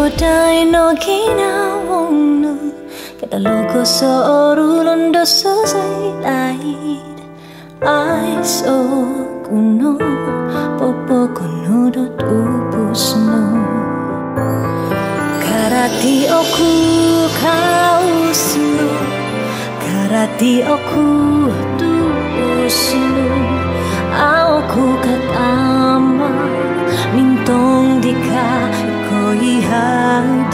podai no kina wonu Kada logo so orulondo so laid Ai so kuno popo kuno dot upusno Karati oku kausno. Karati oku tu usno Aku 我已很